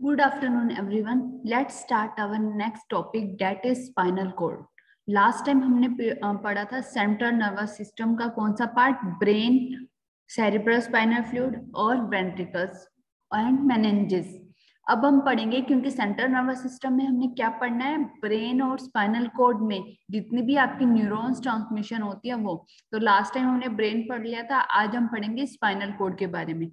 Good afternoon, everyone. Let's start our next topic that is spinal cord. Last time हमने पढ़ा था central nervous system का कौन सा part brain cerebral spinal fluid और ventricles and meninges अब हम पढ़ेंगे क्योंकि सेंट्रल नर्वस सिस्टम में हमने क्या पढ़ना है? ब्रेन और स्पाइनल कोड में जितनी भी आपकी न्यूरॉन्स ट्रांसमिशन होती है वो। तो लास्ट टाइम हमने ब्रेन पढ़ लिया था आज हम पढ़ेंगे स्पाइनल कोड के बारे में।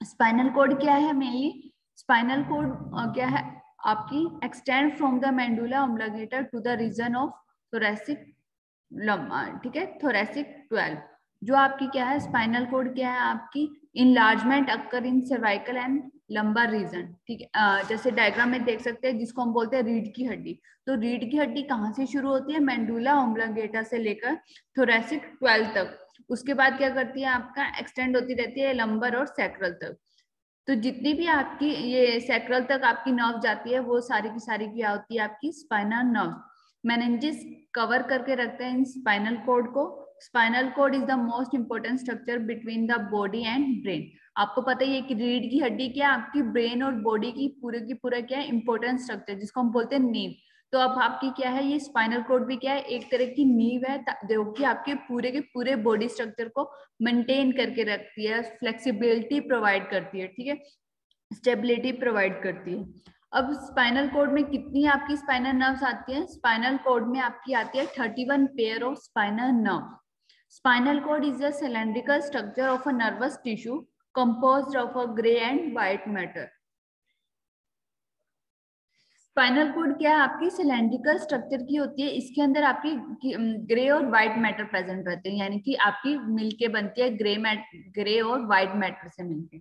स्पाइनल कोड क्या है मेनली स्पाइनल कोड क्या है आपकी? Extend from the medulla oblongata to the region of thoracic ठीक है? थोरेसिक 12 जो आपकी क्या है? स्पाइनल कोड क्या है आपकी? Enlargement occur in cervical and lumbar region ठीक है? जैसे डायग्राम में देख सकते हैं, जिसको हम बोलते हैं रीढ़ की हड्डी। तो रीढ़ की हड्डी कहाँ से शुरू होती है? मेंडुला ऑम्बलागेटा से लेकर थोरेसिक ट्वेल्व तक। उसके बाद क्या करती है आपका? एक्सटेंड होती रहती है लंबर और सैक्रल तक। तो जितनी भी आपकी ये सेक्रल तक आपकी नर्व जाती है, वो सारी की सारी क्या होती है आपकी स्पाइनल नर्व मैनेजिस कवर करके रखते हैं इन स्पाइनल कोड को. Spinal cord is the most important structure between the body and brain आपको पता ही है कि रीढ़ की हड्डी क्या, आपकी ब्रेन और बॉडी की पूरे की पूरा क्या है इंपॉर्टेंट स्ट्रक्चर जिसको हम बोलते हैं नीव तो अब आपकी क्या है, ये स्पाइनल कोड भी क्या है, एक तरह की नींव है जो कि आपके पूरे के पूरे बॉडी स्ट्रक्चर को मेंटेन करके रखती है फ्लेक्सिबिलिटी प्रोवाइड करती है, ठीक है? स्टेबिलिटी प्रोवाइड करती है। अब स्पाइनल कोड में कितनी आपकी स्पाइनल नर्व्स आती हैं? स्पाइनल कोड में आपकी आती है thirty one pair of spinal nerve spinal cord is a cylindrical structure of a nervous tissue composed of a gray and white matter spinal cord क्या है? आपकी सिलेंड्रिकल स्ट्रक्चर की होती है। इसके अंदर आपकी ग्रे और व्हाइट मैटर प्रेजेंट रहते हैं। यानी कि आपकी मिलके बनती है ग्रे मैट ग्रे और व्हाइट मैटर से मिलके।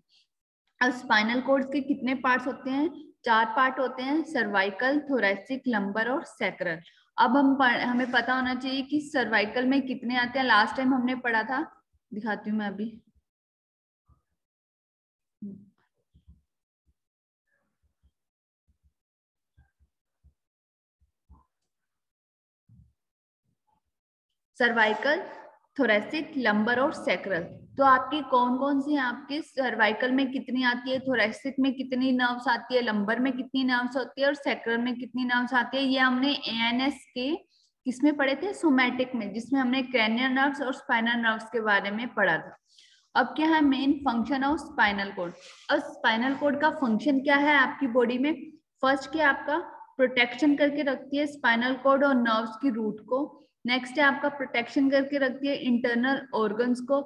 अब स्पाइनल कोड के कितने पार्ट्स होते हैं? चार पार्ट होते हैं। सर्वाइकल थोरेसिक लंबर और सेक्रल अब हम हमें पता होना चाहिए कि सर्वाइकल में कितने आते हैं? लास्ट टाइम हमने पढ़ा था। दिखाती हूँ मैं अभी। सर्वाइकल, थोरेसिक, लंबर और सेक्रल। तो आपकी कौन कौन सी आपके सर्वाइकल में कितनी आती है? थोरेसिक में कितनी नर्व्स आती है? लंबर में कितनी नर्व्स होती है? और सेक्रल में कितनी नर्व्स आती है? ये हमने एएनएस के किसमें पढ़े थे? सोमैटिक में, जिसमें हमने क्रैनियल नर्व्स और स्पाइनल नर्व्स के बारे में पढ़ा था। अब क्या है main function of spinal cord? अब स्पाइनल कोड का फ़ंक्शन क्या है आपकी बॉडी में? फ़र्स्ट क्या आपका प्रोटेक्शन करके रखती है स्पाइनल कोड और नर्व्स की रूट को। नेक्स्ट है आपका प्रोटेक्शन करके रखती है इंटरनल ऑर्गन्स को।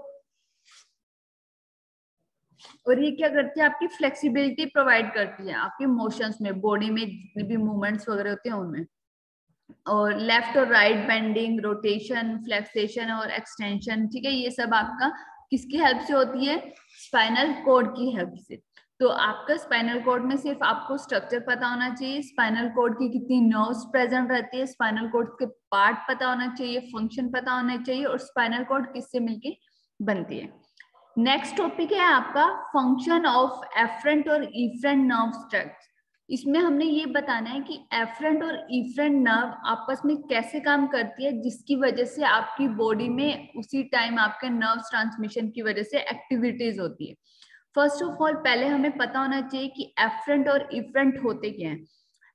और ये क्या करती है? आपकी फ्लेक्सिबिलिटी प्रोवाइड करती है। आपके मोशंस में बॉडी में जितने भी मूवमेंट्स वगैरह होते हैं उनमें। और लेफ़्ट और राइट बेंडिंग रोटेशन फ्लेक्सेशन और एक्सटेंशन ठीक है? ये सब आपका किसकी हेल्प से होती है? स्पाइनल कोड की हेल्प से। तो आपका स्पाइनल कोड में सिर्फ़ आपको स्ट्रक्चर पता होना चाहिए स्पाइनल कोड की कितनी नर्व्स प्रेजेंट रहती है स्पाइनल कोड के पार्ट पता होना चाहिए फ़ंक्शन पता होना चाहिए और स्पाइनल कोड किससे मिलके बनती है। नेक्स्ट टॉपिक है आपका फ़ंक्शन ऑफ़ एफरेंट और इफ्रेंट नर्व स्ट्रक्ट इसमें हमने ये बताना है कि एफरेंट और इफ्रेंट नर्व आपस में कैसे काम करती है, जिसकी वजह से आपकी बॉडी में उसी टाइम आपके नर्व ट्रांसमिशन की वजह से एक्टिविटीज़ होती है। फ़र्स्ट ऑफ़ ऑल पहले हमें पता होना चाहिए कि एफरेंट और इफ्रेंट होते क्या हैं।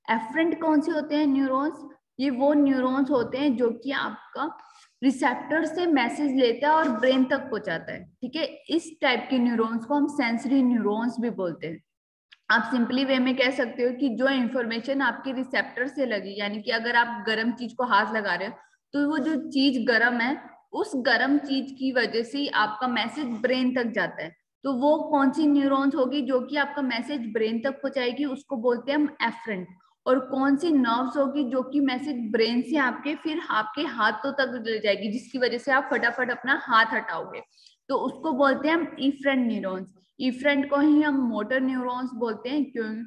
एफरेंट कौन से होते हैं? न्यूरॉन्स ये वो न्यूरॉन्स होते हैं जो कि आपका रिसेप्टर से मैसेज लेता है और ब्रेन तक पहुंचाता है, ठीक है? इस टाइप के न्यूरॉन्स को हम सेंसरी न्यूरॉन्स भी बोलते हैं। आप सिंपली वे में कह सकते हो कि जो इंफॉर्मेशन आपके रिसेप्टर से लगी, यानी कि अगर आप गर्म चीज़ को हाथ लगा रहे हो तो वो जो चीज़ गर्म है, उस गर्म चीज़ की वजह से आपका मैसेज ब्रेन तक जाता है। तो वो कौन सी न्यूरॉन्स होगी जो कि आपका मैसेज ब्रेन तक पहुंचाएगी, उसको बोलते हैं हम एफरेंट और कौन सी नर्व्स होगी जो कि मैसेज ब्रेन से आपके, फिर आपके हाथों तक ले जाएगी, जिसकी वजह से आप फटाफट अपना हाथ हटाओगे. तो उसको बोलते हैं हम इफ्रेंट न्यूरॉन्स इफ्रेंट को ही हम मोटर न्यूरॉन्स बोलते हैं, क्यों?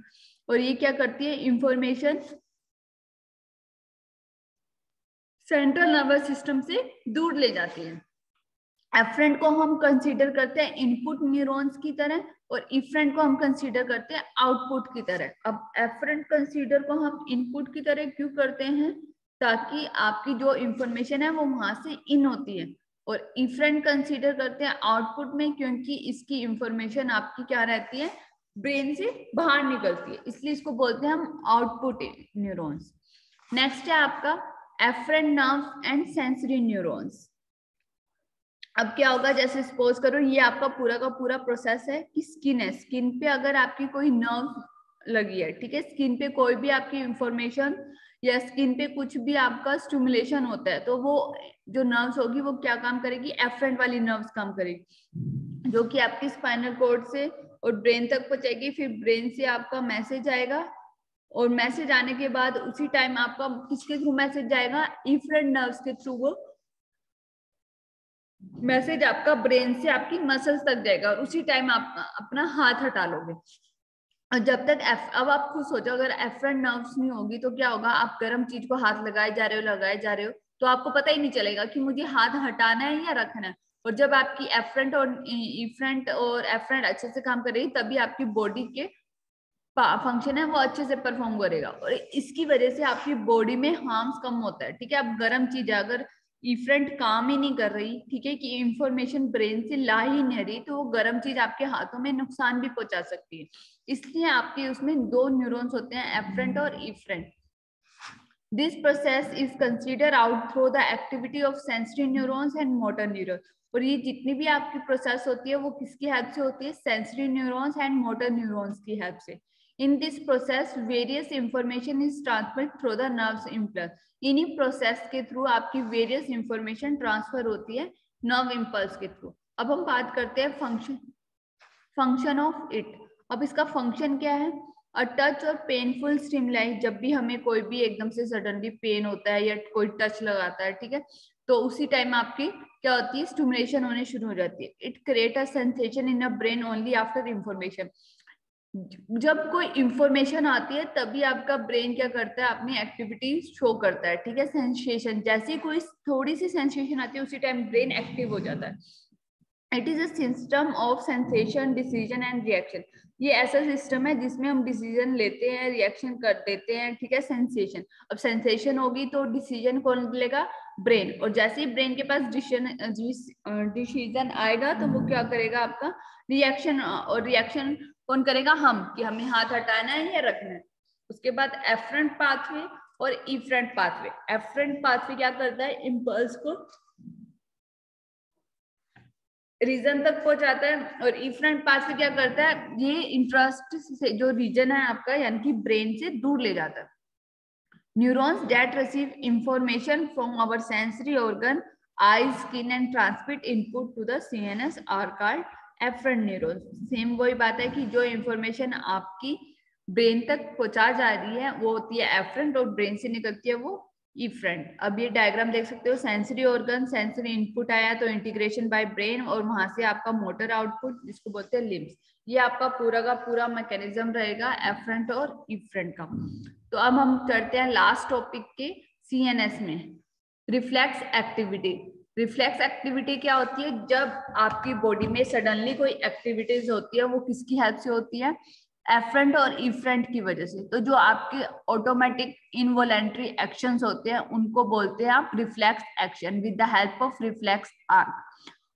और ये क्या करती है? इंफॉर्मेशन सेंट्रल नर्वस सिस्टम से दूर ले जाती है. एफरेंट को हम कंसीडर करते हैं इनपुट न्यूरॉन्स की तरह और इफ्रेंट को हम कंसीडर करते हैं आउटपुट की तरह। अब एफरेंट कंसीडर को हम इनपुट की तरह क्यों करते हैं? ताकि आपकी जो इंफॉर्मेशन है वो वहाँ से इन होती है। और इफ्रेंट कंसीडर करते हैं आउटपुट में क्योंकि इसकी इंफॉर्मेशन आपकी क्या रहती है? ब्रेन से बाहर निकलती है। इसलिए इसको बोलते हैं हम आउटपुट न्यूरॉन्स नेक्स्ट है आपका afferent nerve and sensory neurons अब क्या होगा, जैसे सपोज़ करो, ये आपका पूरा का पूरा प्रोसेस है कि स्किन है। स्किन पे अगर आपकी कोई नर्व लगी है, ठीक है स्किन पे कोई भी आपकी इंफॉर्मेशन या स्किन पे कुछ भी आपका स्टिमुलेशन होता है तो वो जो नर्व्स होगी, वो क्या काम करेगी? एफरेंट वाली नर्व्स काम करेगी, जो कि आपकी स्पाइनल कोड से और ब्रेन तक पहुंचेगी, फिर ब्रेन से आपका मैसेज आएगा और मैसेज आने के बाद उसी टाइम आपका किसके थ्रू मैसेज जाएगा इफरेंट नर्व्स के थ्रू वो मैसेज आपका ब्रेन से आपकी मसल्स तक जाएगा और उसी टाइम आप अपना हाथ हटा लोगे। और जब तक एफ़, अब आप खुद सोचो, अगर एफरेंट नर्व्स नहीं होगी तो क्या होगा? आप गर्म चीज़ को हाथ लगाए जा रहे हो, लगाए जा रहे हो तो आपको पता ही नहीं चलेगा कि मुझे हाथ हटाना है या रखना है। और जब आपकी एफरेंट और इफ्रेंट और एफरेंट अच्छे से काम करेगी, तभी आपकी बॉडी के फ़ंक्शन है, वो अच्छे से परफॉर्म करेगा। और इसकी वजह से आपकी बॉडी में हार्म्स कम होता है, ठीक है? आप गर्म चीज़, अगर इफ्रेंट काम ही नहीं कर रही, ठीक है, कि इंफॉर्मेशन ब्रेन से ला ही नहीं रही तो वो गर्म चीज़ आपके हाथों में नुकसान भी पहुँचा सकती है। इसलिए आपके उसमें दो न्यूरॉन्स होते हैं एफरेंट और efferent this process is consider out through the activity of sensory neurons and motor neurons और ये जितनी भी आपकी प्रोसेस होती है, वो किसकी हेल्प से होती है? Sensory neurons and motor neurons की हेल्प से। In this process various information is transmit through the nerves impulse इन्हीं प्रोसेस के थ्रू आपकी वेरियस इंफॉर्मेशन ट्रांसफ़र होती है नर्व इम्पल्स के थ्रू अब हम बात करते हैं फ़ंक्शन फ़ंक्शन ऑफ़ इट अब इसका फ़ंक्शन क्या है? अ टच और पेनफुल स्टिमुलाई जब भी हमें कोई भी एकदम से सडनली पेन होता है या कोई टच लगाता है, ठीक है? तो उसी टाइम आपकी क्या होती है? स्टिमुलेशन होने शुरू हो जाती है. It create a sensation in a brain only after information जब कोई इंफॉर्मेशन आती है, तभी आपका ब्रेन क्या करता है? अपनी एक्टिविटी शो करता है, ठीक है? सेंसेशन जैसे कोई थोड़ी सी सेंसेशन आती है, उसी टाइम ब्रेन एक्टिव हो जाता है। It is a system of sensation decision and reaction ये ऐसा सिस्टम है जिसमें हम डिसीज़न लेते हैं रिएक्शन कर देते हैं, ठीक है? सेंसेशन अब सेंसेशन होगी तो डिसीज़न कौन लेगा? ब्रेन और जैसे ही ब्रेन के पास डिसीज़न डिसीज़न आएगा तो वो क्या करेगा आपका? रिएक्शन और रिएक्शन कौन करेगा? हम कि हमें हाथ हटाना है या रखना है। उसके बाद एफरेंट पाथवे और इफ्रंट पाथवे एफरेंट पाथवे क्या करता है? इम्पल्स को रीजन तक पहुंचाता है। और इफ्रंट पाथवे क्या करता है? ये इंटरेस्ट से जो रीजन है आपका यानी कि ब्रेन से दूर ले जाता है। Neurons that receive information from our sensory organ, eyes, skin and transmit input to the CNS are called afferent neurons. Same वही बात है कि जो इंफॉर्मेशन आपकी ब्रेन तक पहुँचा जा रही है, वो होती है एफरेंट और ब्रेन से निकलती है वो इफ्रेंट अब ये डायग्राम देख सकते हो सेंसरी ऑर्गन सेंसरी इनपुट आया तो इंटीग्रेशन बाय ब्रेन और वहाँ से आपका मोटर आउटपुट जिसको बोलते हैं लिम्स ये आपका पूरा का पूरा मैकेनिज्म रहेगा एफरेंट और इफ्रेंट का। तो अब हम चढ़ते हैं लास्ट टॉपिक के सीएनएस में. रिफ्लेक्स एक्टिविटी रिफ्लेक्स एक्टिविटी क्या होती है? जब आपकी बॉडी में सडनली कोई एक्टिविटीज़ होती है, वो किसकी हेल्प से होती है? एफरेंट और इफ्रेंट की वजह से। तो जो आपके ऑटोमेटिक इनवोलेंट्री एक्शन होते हैं, उनको बोलते हैं आप reflex action with the help of reflex arc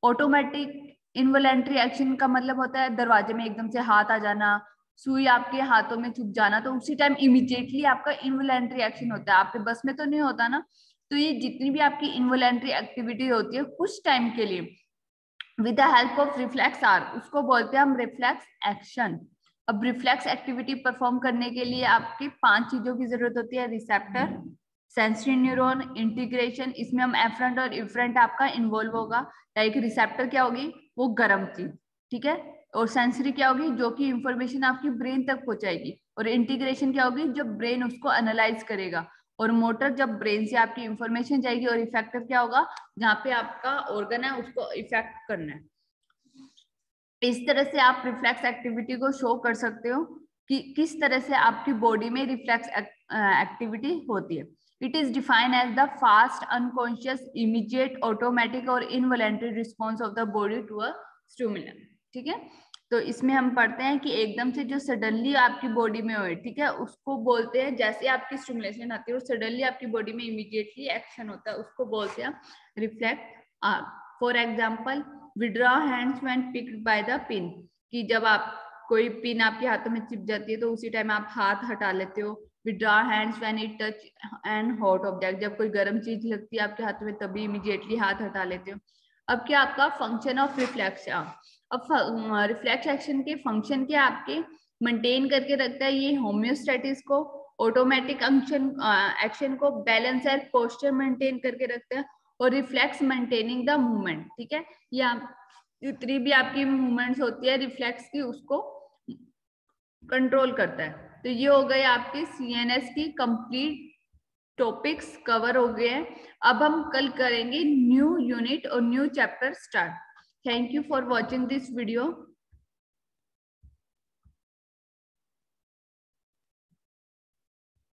automatic involuntary action का मतलब होता है दरवाजे में एकदम से हाथ आ जाना, सुई आपके हाथों में चुप जाना तो उसी टाइम इमिजिएटली आपका इनवोलेंट्री एक्शन होता है। आपके बस में तो नहीं होता ना? तो ये जितनी भी आपकी इनवोलेंट्री एक्टिविटी होती है, कुछ टाइम के लिए with the help of reflex arc उसको बोलते हैं हम रिफ्लेक्स एक्शन अब रिफ्लेक्स एक्टिविटी परफॉर्म करने के लिए आपकी पाँच चीज़ों की ज़रूरत होती है रिसेप्टर सेंसरी न्यूरॉन इंटीग्रेशन इसमें हम एफरंट और इफ्रंट आपका इन्वॉल्व होगा. लाइक रिसेप्टर क्या होगी? वो गर्म चीज़ ठीक है? और सेंसरी क्या होगी? जो कि इंफॉर्मेशन आपकी ब्रेन तक पहुंचाएगी. और इंटीग्रेशन क्या होगी? जब ब्रेन उसको एनालाइज करेगा और मोटर जब ब्रेन से आपकी इंफॉर्मेशन जाएगी और इफ़ेक्टिव क्या होगा? जहाँ पे आपका ऑर्गन है, उसको इफ़ेक्ट करना है। इस तरह से आप रिफ्लेक्स एक्टिविटी को शो कर सकते हो कि किस तरह से आपकी बॉडी में रिफ्लेक्स एक्टिविटी होती है। It is define as the fast unconscious immediate automatic और involuntary response of the body to a stimulus ठीक है? तो इसमें हम पढ़ते हैं कि एकदम से जो सडनली आपकी बॉडी में हो ठीक है? उसको बोलते हैं, जैसे आपकी स्टिमुलेशन आती है, और सडनली आपकी बॉडी में इमीडिएटली एक्शन होता है, उसको बोलते हैं reflect arc for example withdraw hands when pricked by the pin कि जब आप, कोई पिन आपके हाथों में चिप जाती है तो उसी टाइम आप हाथ हटा लेते हो। Withdraw hands when it touch and hot object जब कोई गर्म चीज़ लगती है आपके हाथ में, तभी इमीडिएटली हाथ हटा लेते हो। अब क्या आपका फ़ंक्शन ऑफ़ रिफ्लेक्स अब रिफ्लेक्स एक्शन के फ़ंक्शन क्या आपके मेंटेन करके रखता है? ये होम्योस्टेटिस को ऑटोमेटिक एक्शन एक्शन को बैलेंस एंड पोस्टर मेंटेन करके रखता है और रिफ्लेक्स मेंटेनिंग द मूवमेंट ठीक है? या जितनी भी आपकी मूवमेंट्स होती है रिफ्लेक्स की उसको कंट्रोल करता है। तो ये हो गए आपके सीएनएस की कंप्लीट टॉपिक्स कवर हो गए हैं। अब हम कल करेंगे न्यू यूनिट और new chapter start thank you for watching this video